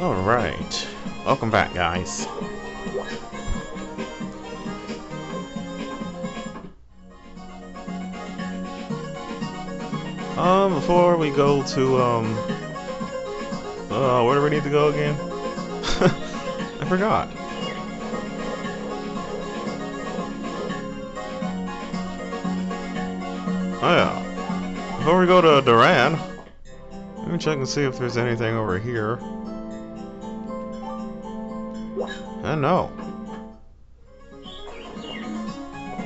Alright. Welcome back, guys. Um, before we go to, um... Uh, where do we need to go again? I forgot. Oh yeah. Before we go to Duran, let me check and see if there's anything over here. And no.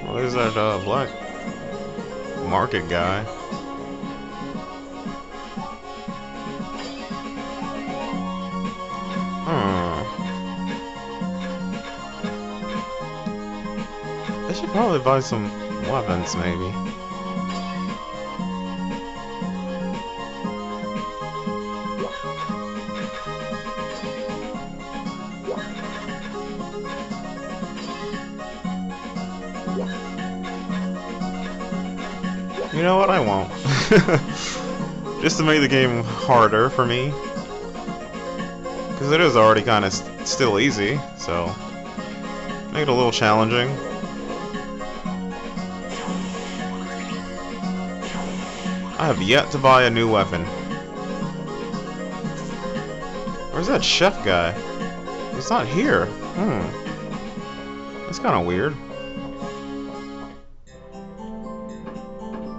Well, there's that uh, black market guy. Hmm. I should probably buy some weapons, maybe. Know what? I won't. Just to make the game harder for me. Because it is already kind of st still easy, so... Make it a little challenging. I have yet to buy a new weapon. Where's that chef guy? He's not here. Hmm. That's kind of weird.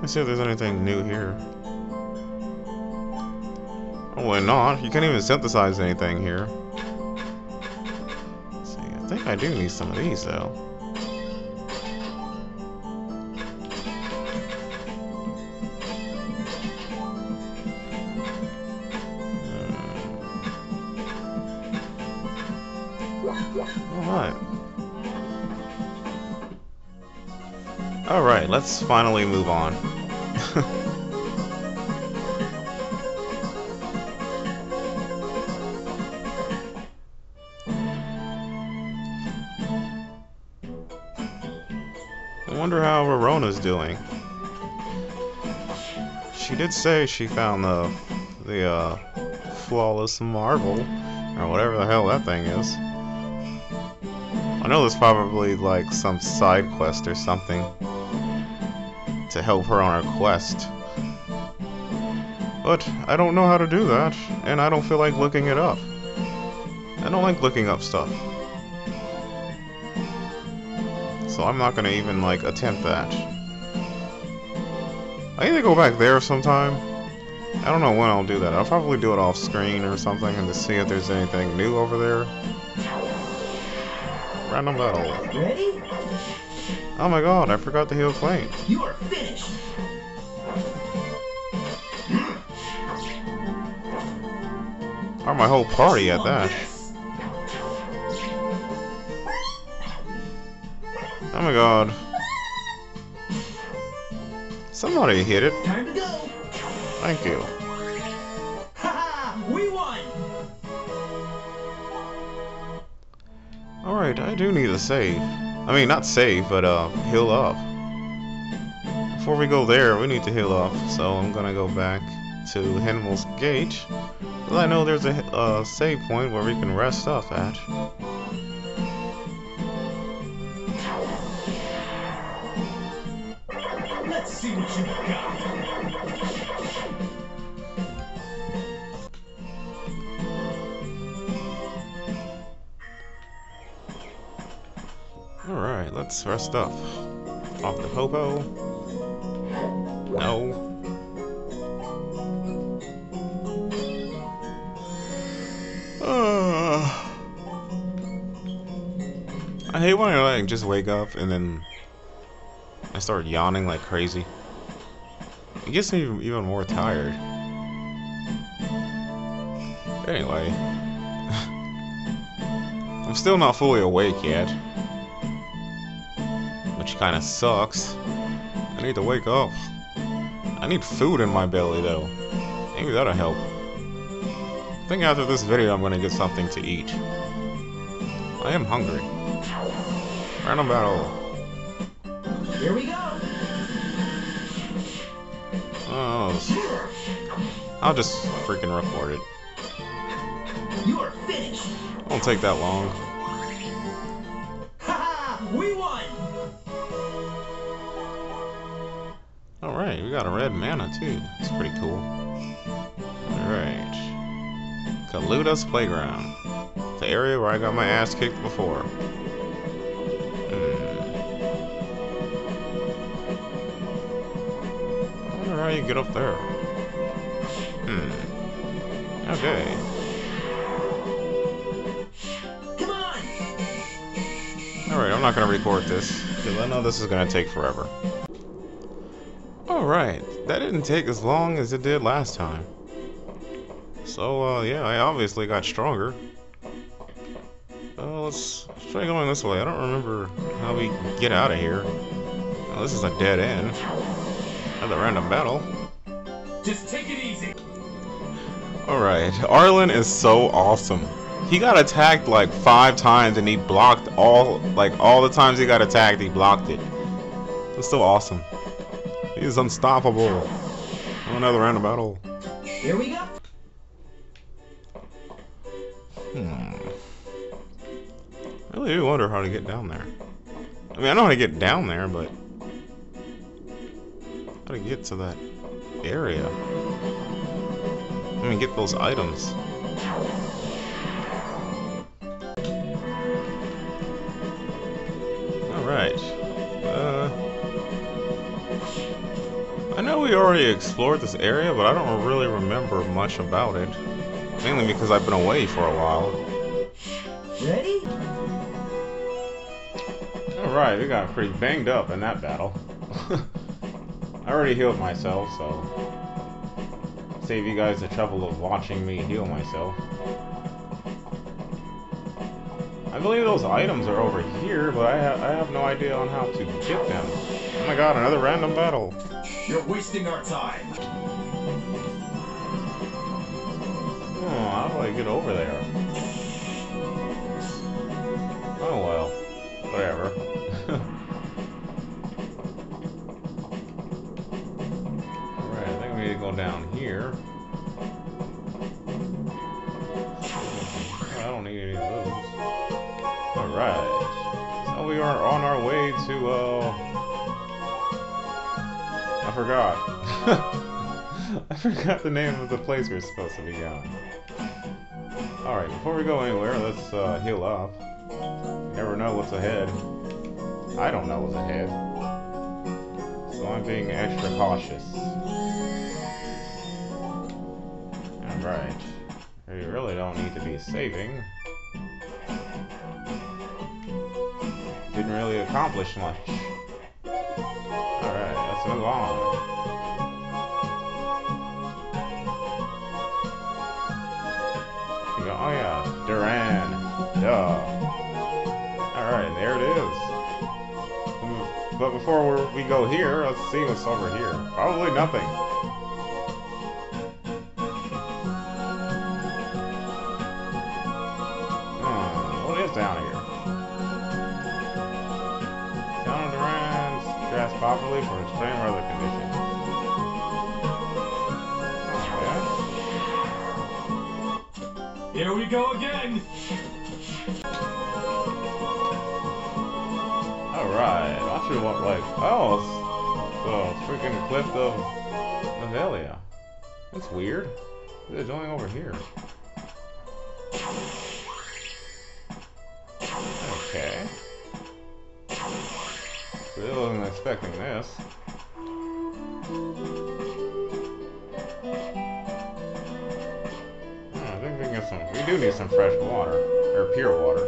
Let's see if there's anything new here. Oh, Probably not. You can't even synthesize anything here. Let's see, I think I do need some of these though. Alright, let's finally move on. I wonder how Verona's doing. She did say she found the the uh, flawless marvel or whatever the hell that thing is. I know there's probably like some side quest or something help her on her quest. But I don't know how to do that, and I don't feel like looking it up. I don't like looking up stuff. So I'm not gonna even like attempt that. I need to go back there sometime. I don't know when I'll do that. I'll probably do it off screen or something and to see if there's anything new over there. Random battle. Ready? Oh my god, I forgot to heal Clay. You are finished. Or my whole party at that. Oh my god. Somebody hit it. Time to go. Thank you. Ha We won. Alright, I do need a save. I mean, not save, but uh, heal up. Before we go there, we need to heal up. So I'm gonna go back to Hannibal's Gate. I know there's a uh, save point where we can rest up at. Alright, let's. Off the popo. No. Ah. I hate when I like just wake up and then I start yawning like crazy. It gets me even more tired. Anyway. I'm still not fully awake yet. Which kinda sucks. I need to wake up. I need food in my belly though. Maybe that'll help. I think after this video I'm gonna get something to eat. I am hungry. Random battle. Here we go. Oh, I'll just freaking record it. You are finished. Won't take that long. Ha ha! We won. Alright, we got a red mana too. It's pretty cool. Alright. Kaluda's Playground. The area where I got my ass kicked before. Hmm. I wonder how you get up there. Hmm. Okay. Come on. Alright, I'm not gonna record this, because I know this is gonna take forever. Alright, that didn't take as long as it did last time. So, uh, yeah, I obviously got stronger. Uh, let's, let's try going this way. I don't remember how we get out of here. Oh, this is a dead end. Another random battle. Just take it easy. Alright, Arlin is so awesome. He got attacked like five times and he blocked all, like all the times he got attacked, he blocked it. It's so awesome. He is unstoppable. Oh, another round of battle. Here we go. Hmm. I really do wonder how to get down there. I mean, I know how to get down there, but how to get to that area? I mean, get those items. We already explored this area, but I don't really remember much about it. Mainly because I've been away for a while. Ready? Alright, we got pretty banged up in that battle. I already healed myself, so... Save you guys the trouble of watching me heal myself. I believe those items are over here, but I, ha I have no idea on how to get them. Oh my god, another random battle. You're wasting our time. Oh, how do I get over there? Oh well. Whatever. Alright, I think we need to go down here. I don't need any of those. Alright. So we are on our way to, uh... I forgot. I forgot the name of the place we're supposed to be going. Alright, before we go anywhere, let's uh, heal up. You never know what's ahead. I don't know what's ahead. So I'm being extra cautious. Alright. We really don't need to be saving. Didn't really accomplish much. Alright, let's. You go, oh yeah, Duran. Duh. Alright, there it is. Hmm, But before we go here, let's see what's over here. Probably nothing. Hmm, down here? Properly for extreme weather conditions. Here we go again. Alright, I should want like oh it's the freaking cliff of Avelia. That's weird. Is only over here? Expecting this. Hmm, I think we can get some we do need some fresh water. Or pure water.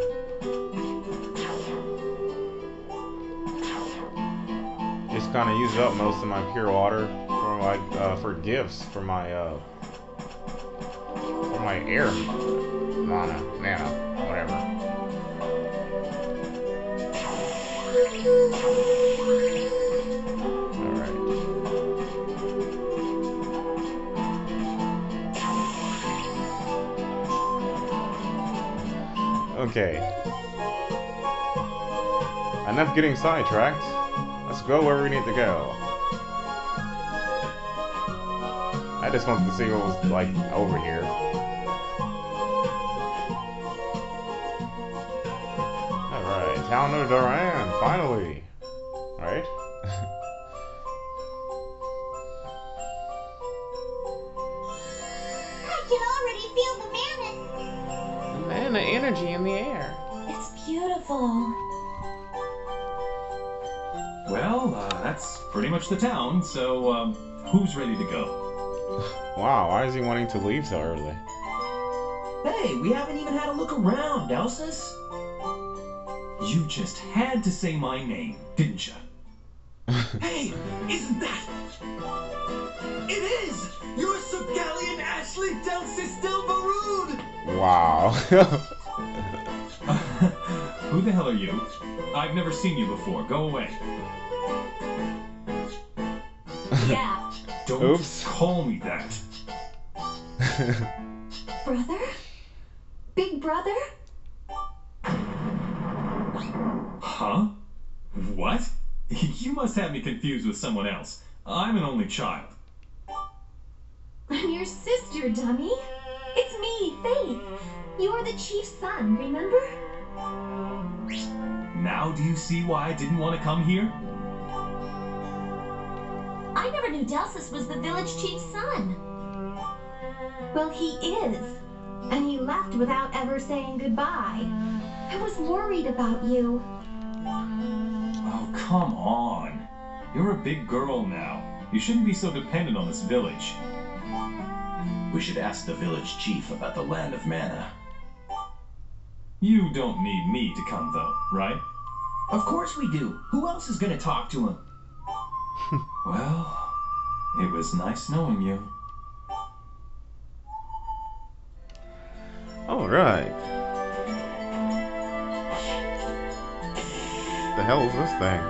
just kind of used up most of my pure water for like uh, for gifts for my uh for my air mana mana Okay. Enough getting sidetracked. Let's go where we need to go. I just wanted to see what was, like, over here. Alright, Town of Duran, finally! Alright. Energy in the air. It's beautiful. Well, uh, that's pretty much the town, so um, who's ready to go? Wow, why is he wanting to leave so early? Hey, we haven't even had a look around, Delsus. You just had to say my name, didn't you? Hey, isn't that? It is! You're Subgallion Ashley Delsus Dilvarood! Wow. Who the hell are you? I've never seen you before. Go away. Yeah. Don't Oops. call me that. Brother? Big brother? Huh? What? You must have me confused with someone else. I'm an only child. I'm your sister, dummy. It's me, Faith. You're the chief's son, remember? Now do you see why I didn't want to come here? I never knew Delsus was the village chief's son. Well, he is. And he left without ever saying goodbye. I was worried about you. Oh, come on. You're a big girl now. You shouldn't be so dependent on this village. We should ask the village chief about the land of mana. You don't need me to come, though, right? Of course we do. Who else is gonna talk to him? Well, it was nice knowing you. Alright. The hell is this thing?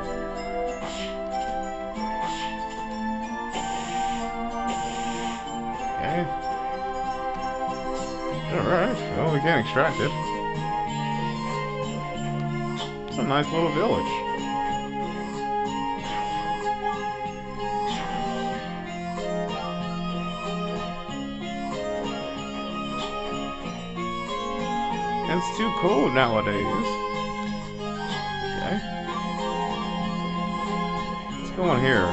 Okay. Alright, well we can't extract it. A nice little village. It's too cold nowadays. Okay. Let's go in here.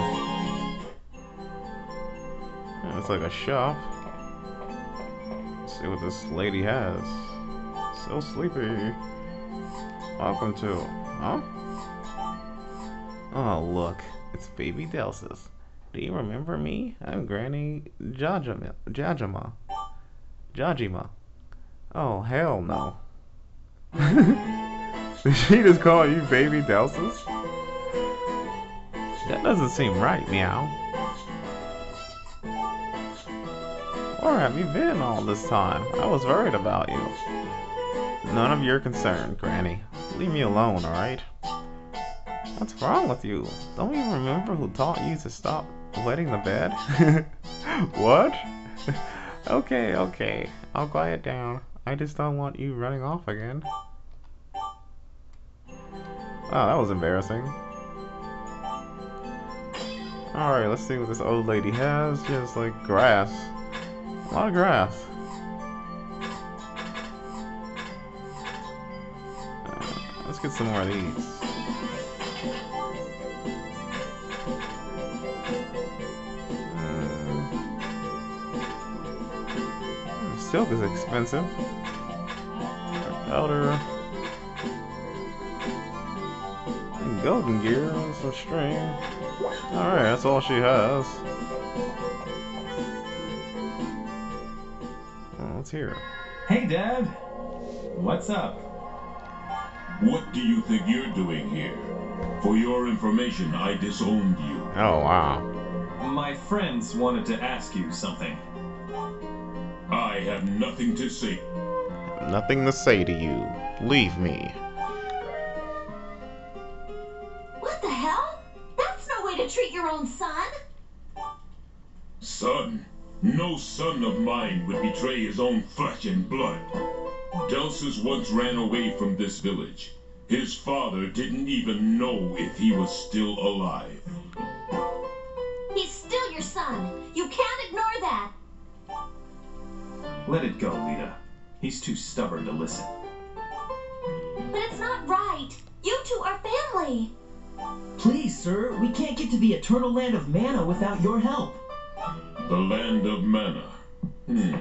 Yeah, It's like a shop. Let's see what this lady has. So sleepy. Welcome to. Huh? Oh, look. It's baby Delsus. Do you remember me? I'm Granny Jajama. Jajama. Jajima. Oh, hell no. Did she just call you baby Delsus? That doesn't seem right, meow. Where have you been all this time? I was worried about you. None of your concern, Granny. Leave me alone, alright? What's wrong with you? Don't you remember who taught you to stop wetting the bed? what? okay, okay. I'll quiet down. I just don't want you running off again. Oh, that was embarrassing. Alright, let's see what this old lady has. She has, like, grass. A lot of grass. Get some more of these. Uh, silk is expensive. Powder. And golden gear and some string. Alright, that's all she has. Well, let's hear. Hey, Dad. What's up? What do you think you're doing here? For your information, I disowned you. Oh, wow. My friends wanted to ask you something. I have nothing to say. Nothing to say to you. Leave me. What the hell? That's no way to treat your own son. Son, no son of mine would betray his own flesh and blood. Delsus once ran away from this village. His father didn't even know if he was still alive. He's still your son. You can't ignore that. Let it go, Lita. He's too stubborn to listen. But it's not right. You two are family. Please, sir, we can't get to the eternal land of mana without your help. The land of mana. Hmm.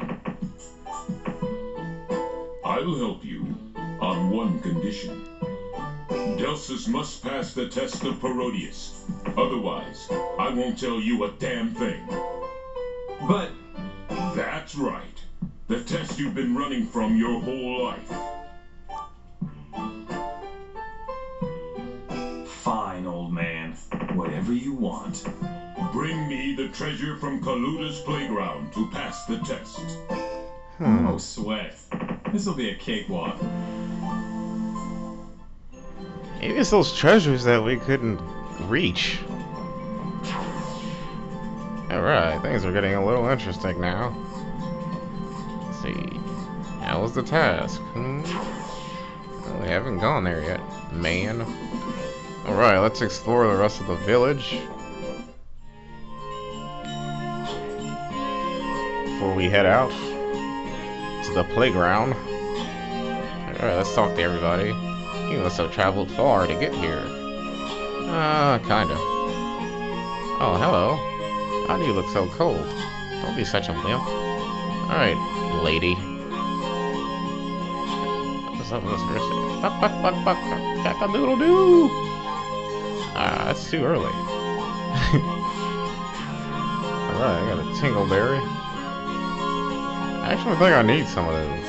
I'll help you on one condition. Delsus must pass the test of Parodius. Otherwise, I won't tell you a damn thing. But That's right. The test you've been running from your whole life. fine, old man. Whatever you want. Bring me the treasure from Kaluda's playground to pass the test. No sweat. This'll be a cakewalk. Maybe it's those treasures that we couldn't reach. Alright, things are getting a little interesting now. Let's see. How was the task? Hmm? Well, we haven't gone there yet, man. Alright, let's explore the rest of the village. Before we head out the playground. Alright, let's talk to everybody. You must have traveled far to get here. Uh, kinda. Oh, hello. Why do you look so cold? Don't be such a limp. Alright, lady. What's up with this person? Buck, buck, buck, buck, cock-a-doodle-doo! Ah, that's too early. Alright, I got a tingleberry. I actually think I need some of those.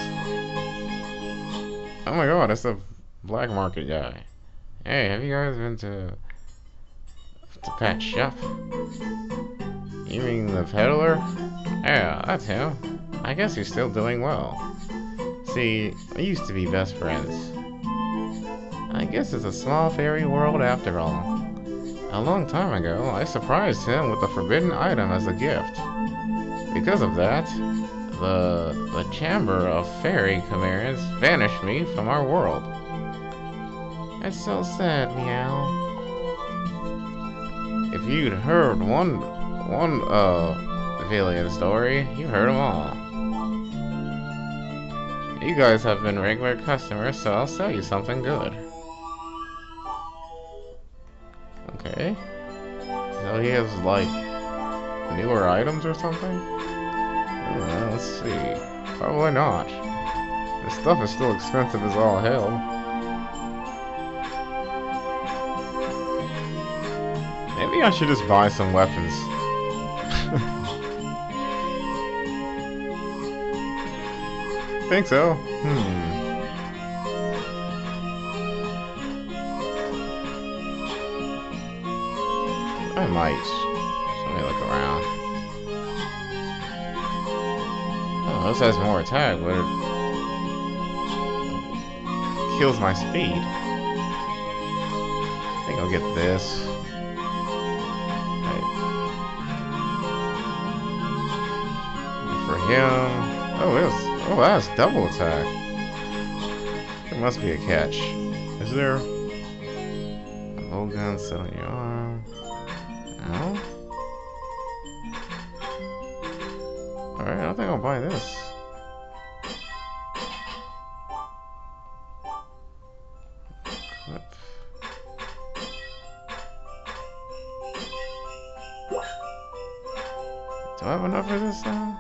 Oh my god, that's the black market guy. Hey, have you guys been to the pet shop? You mean the peddler? Yeah, that's him. I guess he's still doing well. See, we used to be best friends. I guess it's a small fairy world after all. A long time ago, I surprised him with a forbidden item as a gift. Because of that, the the chamber of fairy chimeras vanished me from our world. It's so sad, meow. If you'd heard one one uh Villian story, you heard them all. You guys have been regular customers, so I'll sell you something good. Okay. So he has like newer items or something? Uh, let's see. Probably not. This stuff is still expensive as all hell. Maybe I should just buy some weapons. Think so? Hmm. I might. This has more attack, but it kills my speed. I think I'll get this. Right. For him. Oh, it was, oh, that's double attack. There must be a catch. Is there? A bow gun set on your arm. Alright, I think I'll buy this. Do I have enough for this now?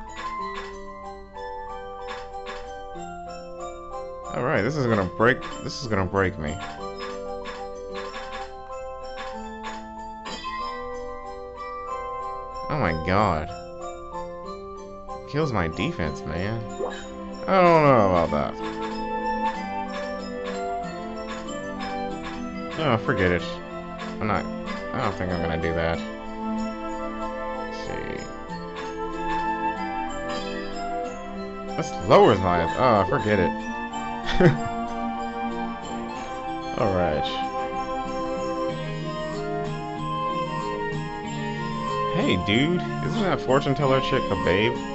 Alright, this is gonna break this is gonna break me. Oh my god. Kills my defense, man. I don't know about that. Oh, forget it. I'm not... I don't think I'm gonna do that. Let's see. This lowers my... Oh, forget it. Alright. Hey, dude, isn't that fortune teller chick a babe?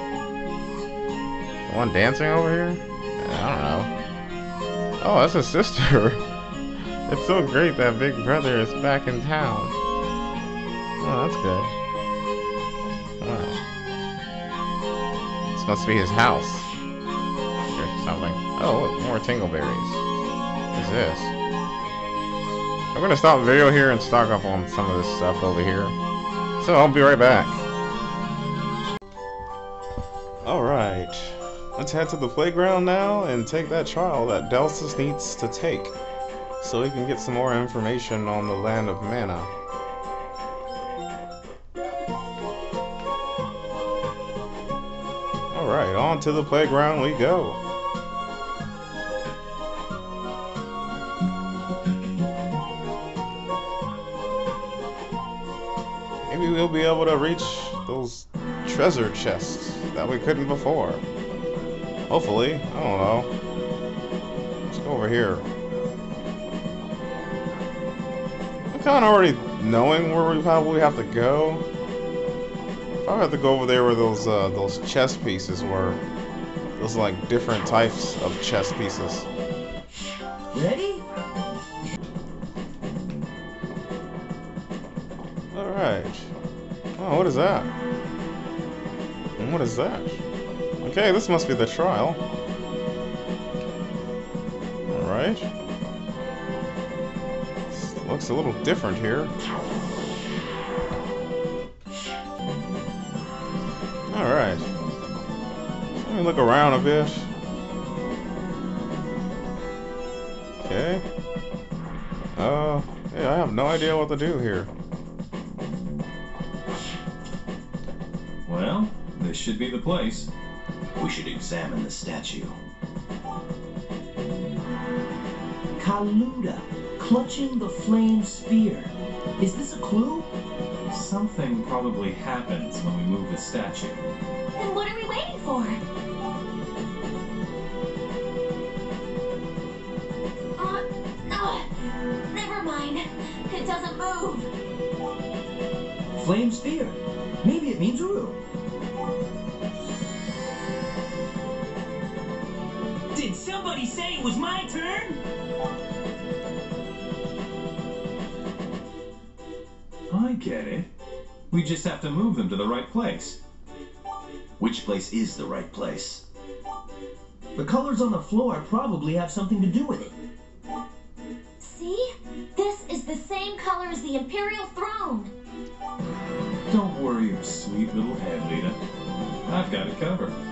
The one dancing over here? I don't know. Oh, that's his sister. it's so great that Big Brother is back in town. Oh, that's good. Wow. This must be his house. Or something. Oh, look, more tingleberries. What is this? I'm gonna stop the video here and stock up on some of this stuff over here. So I'll be right back. Let's head to the playground now and take that trial that Delsus needs to take. So he can get some more information on the land of mana. Alright, on to the playground we go. Maybe we'll be able to reach those treasure chests that we couldn't before. Hopefully. I don't know. Let's go over here. I'm kind of already knowing where we probably have to go. I have to go over there where those uh, those chess pieces were. Those like different types of chess pieces. Ready? Alright. Oh, what is that? And what is that? Okay, this must be the trial. Alright. Looks a little different here. Alright. Let me look around a bit. Okay. Uh, yeah, I have no idea what to do here. Well, this should be the place. We should examine the statue. Kaluda, clutching the flame spear. Is this a clue? Something probably happens when we move the statue. Then what are we waiting for? Uh, uh, never mind. It doesn't move. Flame spear. Maybe it means Uru. Somebody say it was my turn? I get it. We just have to move them to the right place. Which place is the right place? The colors on the floor probably have something to do with it. See? This is the same color as the Imperial throne. Don't worry your sweet little head, Lita. I've got it covered.